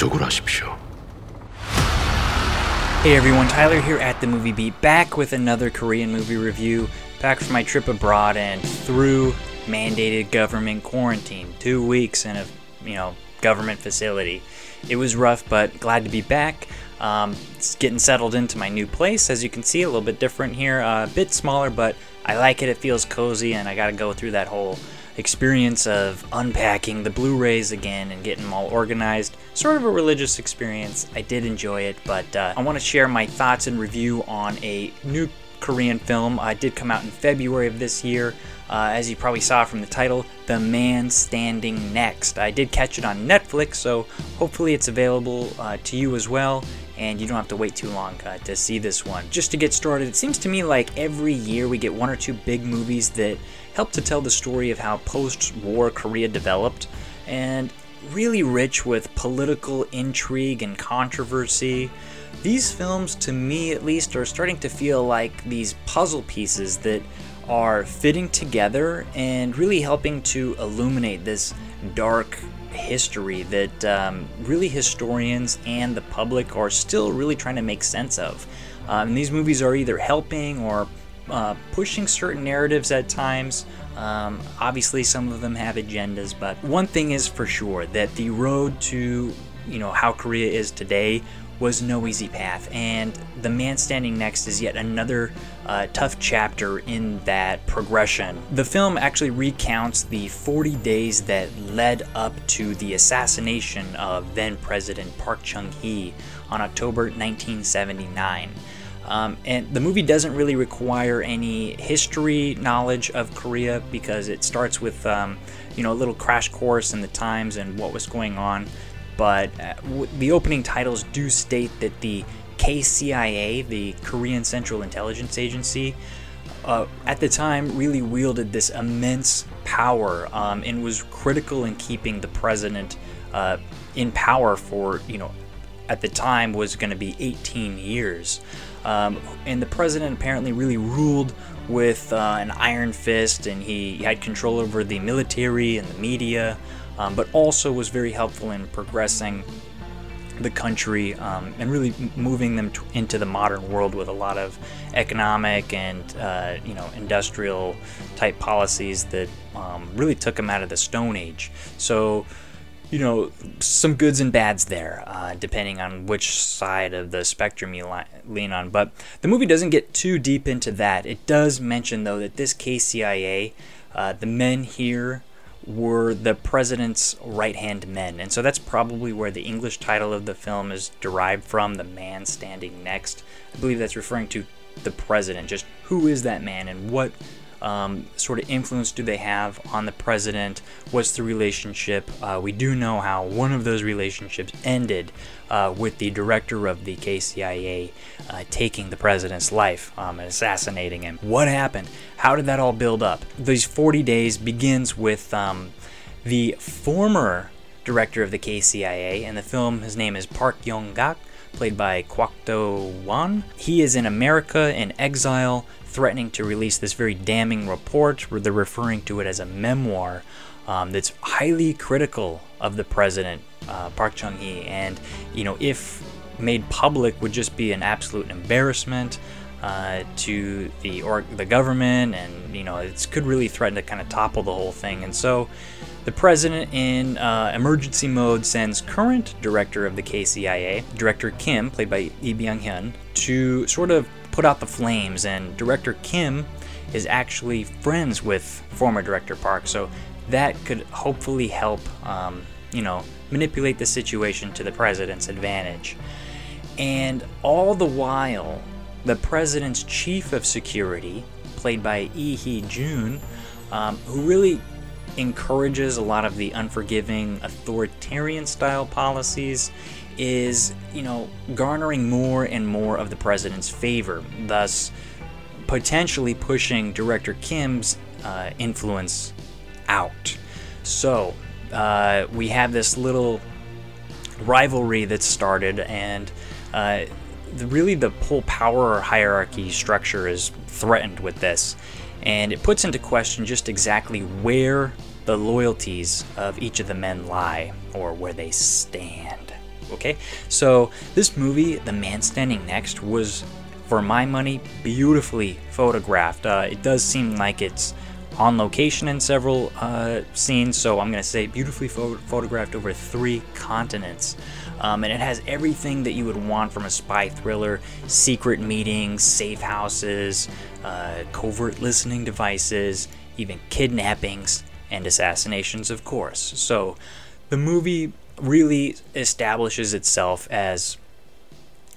적극적으로 하십시오. Hey everyone, Tyler here at the Movie Beat, back with another Korean movie review, back from my trip abroad and through mandated government quarantine, two weeks in a you know government facility. It was rough, but glad to be back. Um, it's getting settled into my new place, as you can see, a little bit different here, uh, a bit smaller, but I like it. It feels cozy, and I got to go through that whole experience of unpacking the Blu-rays again and getting them all organized. Sort of a religious experience. I did enjoy it, but uh, I want to share my thoughts and review on a new Korean film. Uh, did come out in February of this year. Uh, as you probably saw from the title, The Man Standing Next. I did catch it on Netflix, so hopefully it's available uh, to you as well and you don't have to wait too long uh, to see this one. Just to get started, it seems to me like every year we get one or two big movies that help to tell the story of how post-war Korea developed, and really rich with political intrigue and controversy. These films, to me at least, are starting to feel like these puzzle pieces that are fitting together and really helping to illuminate this dark history that um, really historians and the public are still really trying to make sense of. Um, these movies are either helping or uh, pushing certain narratives at times. Um, obviously, some of them have agendas, but one thing is for sure that the road to you know how Korea is today was no easy path, and The Man Standing Next is yet another uh, tough chapter in that progression. The film actually recounts the 40 days that led up to the assassination of then President Park Chung hee on October 1979. Um, and the movie doesn't really require any history knowledge of Korea because it starts with, um, you know, a little crash course in the times and what was going on but uh, the opening titles do state that the KCIA, the Korean Central Intelligence Agency, uh, at the time really wielded this immense power um, and was critical in keeping the president uh, in power for, you know, at the time was going to be 18 years. Um, and the president apparently really ruled with uh, an iron fist and he had control over the military and the media um, but also was very helpful in progressing the country um, and really moving them into the modern world with a lot of economic and uh, you know industrial type policies that um, really took them out of the Stone Age. So you know some goods and bads there, uh, depending on which side of the spectrum you lean on. But the movie doesn't get too deep into that. It does mention though that this KCIA, uh, the men here were the president's right hand men. And so that's probably where the English title of the film is derived from the man standing next. I believe that's referring to the president. Just who is that man and what um, sort of influence do they have on the president? What's the relationship? Uh, we do know how one of those relationships ended uh, with the director of the KCIA uh, taking the president's life um, and assassinating him. What happened? How did that all build up? These 40 days begins with um, the former director of the KCIA. In the film, his name is Park Yong-gak played by Kwak Do Won. He is in America in exile, threatening to release this very damning report they're referring to it as a memoir um, that's highly critical of the president, uh, Park Chung hee, and you know if made public would just be an absolute embarrassment. Uh, to the or the government, and you know it could really threaten to kind of topple the whole thing. And so, the president, in uh, emergency mode, sends current director of the KCIA, Director Kim, played by Lee Byung Hun, to sort of put out the flames. And director Kim is actually friends with former director Park, so that could hopefully help, um, you know, manipulate the situation to the president's advantage. And all the while, the president's chief of security, played by Lee Hee-jun, um, who really encourages a lot of the unforgiving authoritarian style policies is, you know, garnering more and more of the president's favor, thus potentially pushing director Kim's uh, influence out. So, uh, we have this little rivalry that's started, and uh, the, really the whole power hierarchy structure is threatened with this. And it puts into question just exactly where the loyalties of each of the men lie, or where they stand. Okay, so this movie, The Man Standing Next, was, for my money, beautifully photographed. Uh, it does seem like it's on location in several uh, scenes, so I'm going to say beautifully pho- photographed over three continents. Um, and it has everything that you would want from a spy thriller secret meetings, safe houses, uh, covert listening devices, even kidnappings and assassinations, of course. So the movie really establishes itself as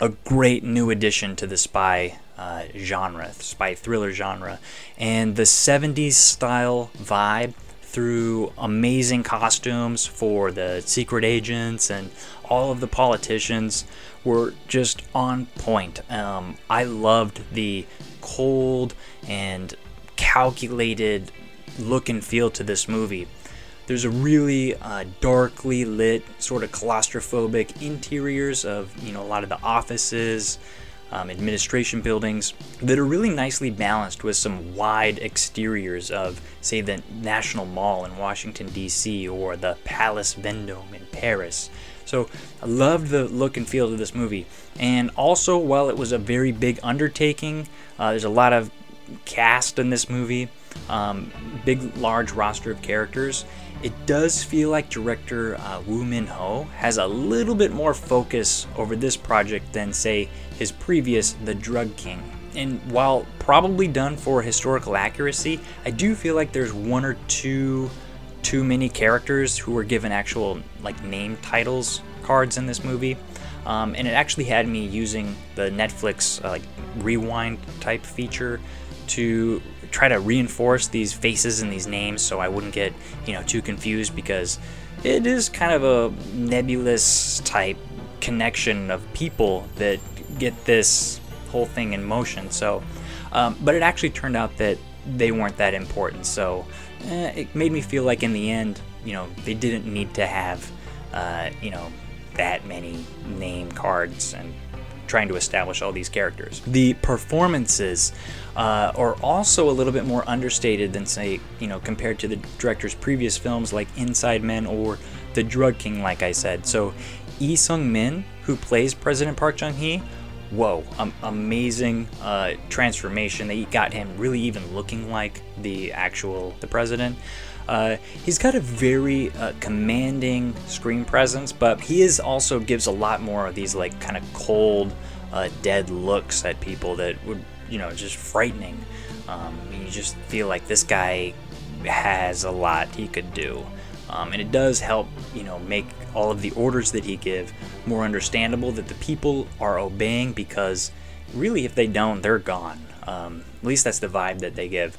a great new addition to the spy uh, genre, spy thriller genre, and the 70s style vibe through amazing costumes for the secret agents and all of the politicians were just on point. Um, I loved the cold and calculated look and feel to this movie. There's a really uh, darkly lit, sort of claustrophobic interiors of you know a lot of the offices, um, administration buildings that are really nicely balanced with some wide exteriors of, say, the National Mall in Washington D.C. or the Palace Vendome in Paris. So I loved the look and feel of this movie, and also while it was a very big undertaking, uh, there's a lot of cast in this movie, um, big large roster of characters it does feel like director uh, Woo Min Ho has a little bit more focus over this project than, say, his previous The Drug King. And while probably done for historical accuracy, I do feel like there's one or two too many characters who were given actual like name titles cards in this movie. Um, and it actually had me using the Netflix uh, like rewind type feature to try to reinforce these faces and these names so I wouldn't get, you know, too confused because it is kind of a nebulous type connection of people that get this whole thing in motion. So, um, but it actually turned out that they weren't that important. So eh, it made me feel like in the end, you know, they didn't need to have, uh, you know, that many name cards and trying to establish all these characters. The performances uh, are also a little bit more understated than, say, you know, compared to the director's previous films like Inside Men or The Drug King, like I said. So, Lee Sung Min, who plays President Park Chung Hee, whoa, um, amazing uh, transformation. They got him really even looking like the actual the president. Uh, he's got a very uh, commanding screen presence, but he is also gives a lot more of these like kind of cold, uh, dead looks at people that would you know just frightening. Um, you just feel like this guy has a lot he could do. Um, and it does help, you know, make all of the orders that he give more understandable that the people are obeying because really, if they don't, they're gone. Um, at least that's the vibe that they give.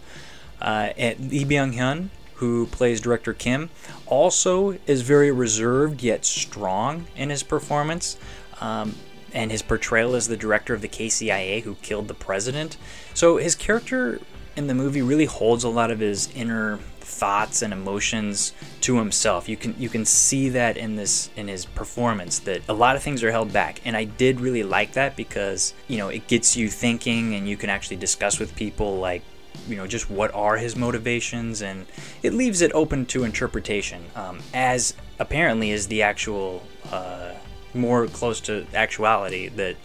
Uh, Lee Byung Hun, who plays Director Kim, also is very reserved yet strong in his performance. Um, and his portrayal as the director of the KCIA who killed the president. So his character in the movie really holds a lot of his inner thoughts and emotions to himself. You can you can see that in this in his performance that a lot of things are held back. And I did really like that because, you know, it gets you thinking and you can actually discuss with people like you know just what are his motivations and it leaves it open to interpretation um, as apparently is the actual uh, more close to actuality that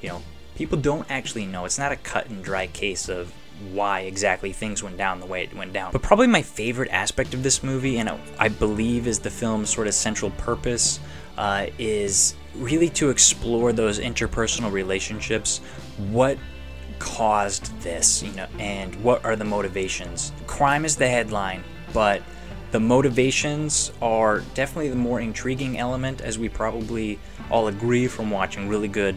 you know people don't actually know it's not a cut and dry case of why exactly things went down the way it went down but probably my favorite aspect of this movie and i believe is the film's sort of central purpose uh, is really to explore those interpersonal relationships what caused this, you know, and what are the motivations. Crime is the headline, but the motivations are definitely the more intriguing element, as we probably all agree from watching really good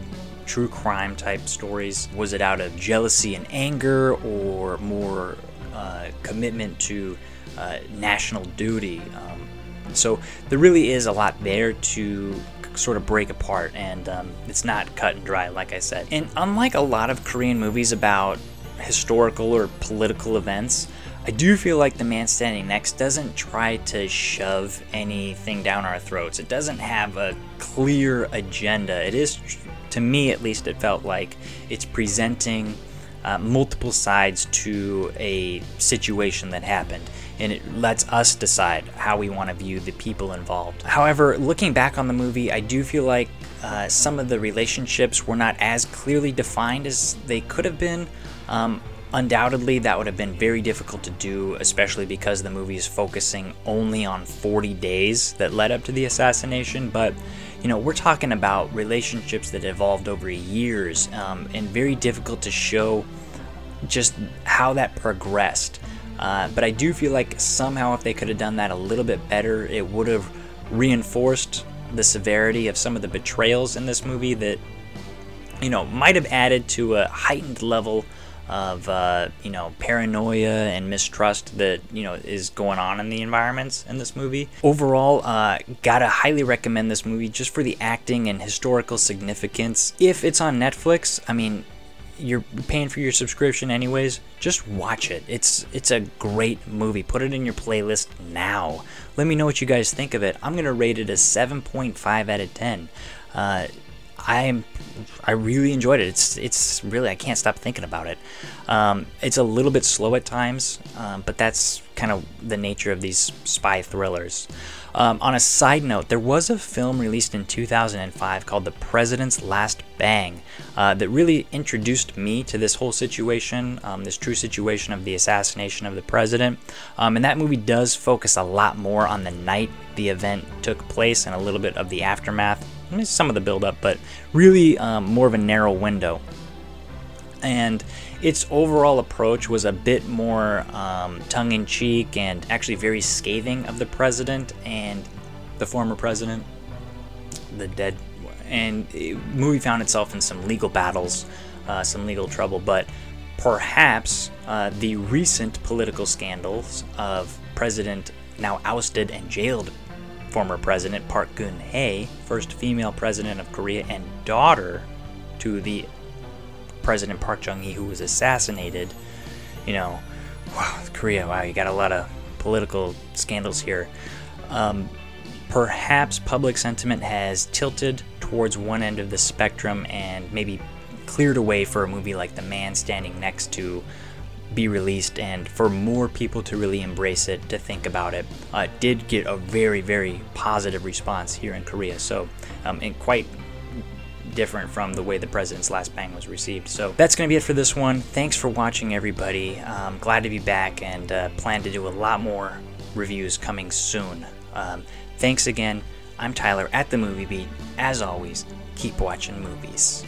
true crime type stories. Was it out of jealousy and anger, or more uh, commitment to uh, national duty? Um, so there really is a lot there to sort of break apart, and um, it's not cut and dry, like I said. And unlike a lot of Korean movies about historical or political events, I do feel like The Man Standing Next doesn't try to shove anything down our throats. It doesn't have a clear agenda. It is, to me at least, it felt like it's presenting uh, multiple sides to a situation that happened, and it lets us decide how we want to view the people involved. However, looking back on the movie, I do feel like uh, some of the relationships were not as clearly defined as they could have been. Um, undoubtedly, that would have been very difficult to do, especially because the movie is focusing only on 40 days that led up to the assassination. But you know, we're talking about relationships that evolved over years um, and very difficult to show just how that progressed. Uh, but I do feel like somehow, if they could have done that a little bit better, it would have reinforced the severity of some of the betrayals in this movie that, you know, might have added to a heightened level of uh, you know paranoia and mistrust that you know is going on in the environments in this movie. Overall, uh, gotta highly recommend this movie just for the acting and historical significance. If it's on Netflix, I mean, you're paying for your subscription anyways. Just watch it. It's it's a great movie. Put it in your playlist now. Let me know what you guys think of it. I'm gonna rate it a 7.5 out of 10. Uh, I'm I really enjoyed it. It's it's really I can't stop thinking about it. Um, it's a little bit slow at times, um, but that's kind of the nature of these spy thrillers. Um, on a side note, there was a film released in 2005 called The President's Last Bang uh, that really introduced me to this whole situation, um, this true situation of the assassination of the president. Um, and that movie does focus a lot more on the night the event took place and a little bit of the aftermath some of the buildup, but really um, more of a narrow window. And its overall approach was a bit more um, tongue in cheek and actually very scathing of the president and the former president, the dead. And the movie found itself in some legal battles, uh, some legal trouble, but perhaps uh, the recent political scandals of President now ousted and jailed former President Park Geun-hye, first female president of Korea and daughter to the President Park Chung-hee who was assassinated. You know, wow, Korea, wow, you got a lot of political scandals here. Um, perhaps public sentiment has tilted towards one end of the spectrum and maybe cleared away for a movie like The Man Standing Next to be released and for more people to really embrace it, to think about it. Uh, did get a very, very positive response here in Korea. So, um, and quite different from the way the president's last bang was received. So that's going to be it for this one. Thanks for watching, everybody. Um, glad to be back and uh, plan to do a lot more reviews coming soon. Um, thanks again. I'm Tyler at the Movie Beat. As always, keep watching movies.